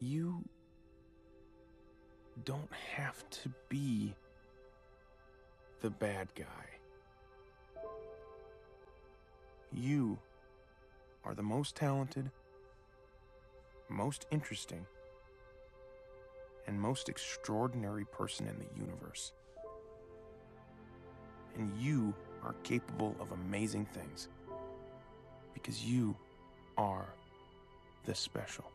You don't have to be the bad guy. You are the most talented, most interesting, and most extraordinary person in the universe. And you are capable of amazing things because you are the special.